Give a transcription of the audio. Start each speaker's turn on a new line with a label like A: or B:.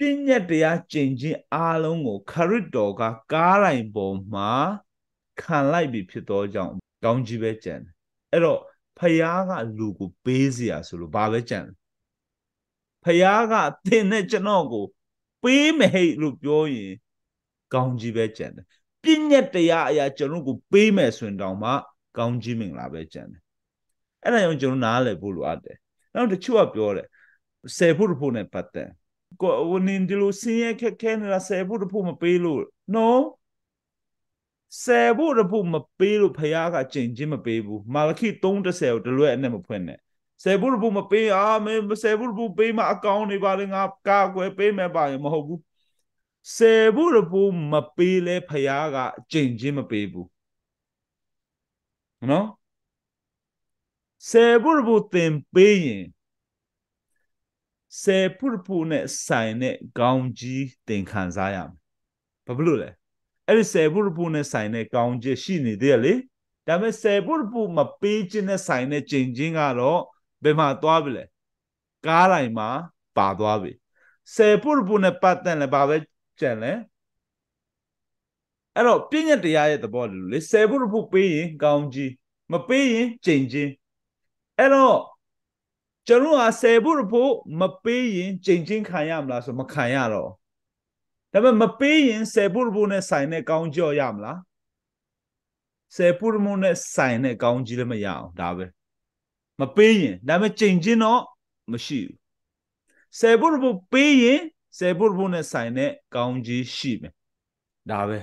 A: ပြည့်ညက်တရားကျင့်ခြင်းအားလုံးကိုခရစ်တော်ကကားတိုင်းပေါ်မှာခံလိုက်ပြီဖြစ်သောကြောင့်ကောင်းကြီးပဲကြံတယ်အဲ့တော့ဖယားကလူကိုပေးเสียဆိုလို့ဘာပဲကြံတယ်ဖယားကသင်နဲ့ကျွန်တော်ကို ပေးမဟိတ်လို့ပြောရင်ကောင်းကြီးပဲကြံတယ်ပြည့်ညက်တရားအရာကျွန်တော်ကိုပေးမယ်ဆိုရင်တောင်မှကောင်းကြီးမင်္ဂလာပဲကြံတယ်အဲ့ဒါကြောင့်ကျွန်တော်နားလည်ဖို့လိုအပ်တယ်နောက်တချို့ကပြောတယ်ဆယ်ဖို့ဖို့နဲ့ပတ်သက် ကိုဝနင်ဒီလိုစင်းရဲခက်ခဲနေတာဆယ်ဖို့ဖို့မပေးလို့ no ဆယ်ဖို့ဖို့မပေးလို့ဖခင်ကကြင်ချင်းမပေးဘူးမာလခိ3:30ကိုတလွဲ့အနဲ့မဖွင့်နဲ့ဆယ်ဖို့ဖို့မပေးအာမင်းဆယ်ဖို့ဖို့ပေးမှအကောင့်တွေပါလေငါကာကွယ်ပေးမယ်ပါရင်မဟုတ်ဘူးဆယ်ဖို့ဖို့မပေးလဲဖခင်ကကြင်ချင်းမပေးဘူးနော်ဆယ်ဖို့ဖို့သင်ပေးရင် ဆယ်ဖို့ဖို့နဲ့ဆိုင်တဲ့ကောင်းကြီးသင်ခံစားရမယ်ဘာဖြစ်လို့လဲအဲ့ဒီဆယ်ဖို့ဖို့နဲ့ဆိုင်တဲ့ကောင်းကြီးရှိနေသေးရလေဒါပေမဲ့ဆယ်ဖို့ဖို့မပေးခြင်းနဲ့ဆိုင်တဲ့ကျင့်ချင်းကတော့ဘယ်မှာသွားပြီလဲကားတိုင်းမှာပါသွားပြီဆယ်ဖို့ဖို့နဲ့ပတ်သက်လဲဘာပဲကြံလဲအဲ့တော့ပြည့်ညတ်တရားရဲ့သဘောလို့လေဆယ်ဖို့ဖို့ပေးရင်ကောင်းကြီးမပေးရင်ကျင့်ချင်းအဲ့တော့ ကျွန်တော်ဟာဆယ်ဖို့ဖို့မပေးရင်ကျင့်ချင်းခံရမလားဆိုမခံရတော့ဒါပေမဲ့မပေးရင်ဆယ်ဖို့ဖို့နဲ့ဆိုင်တဲ့ကောင်းကြော့ရမလားဆယ်ဖို့ဖို့နဲ့ဆိုင်တဲ့ကောင်းကြီးလည်းမရအောင်ဒါပဲမပေးရင်ဒါပေမဲ့ကျင့်ချင်းတော့မရှိဘူးဆယ်ဖို့ဖို့ပေးရင်ဆယ်ဖို့ဖို့နဲ့ဆိုင်တဲ့ကောင်းကြီးရှိမယ်ဒါပဲ